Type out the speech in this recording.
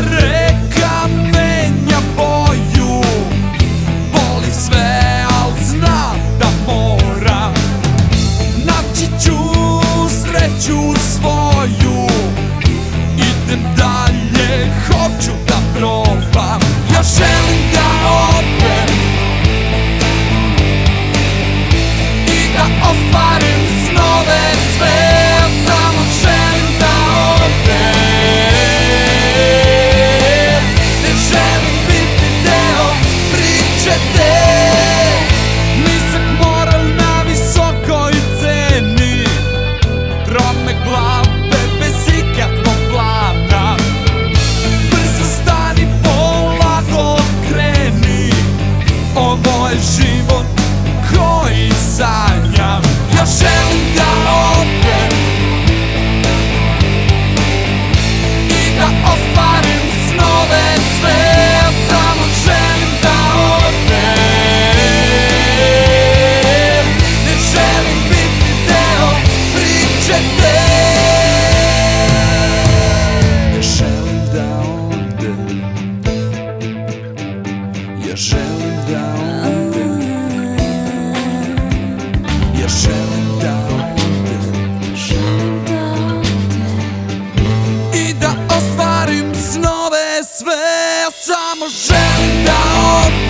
reka menja boju Boli sve, al zna da mora Naći ću sreću svoju Idem dalje, hoću da probam Ja želim da odem I da ostavim piosenka send out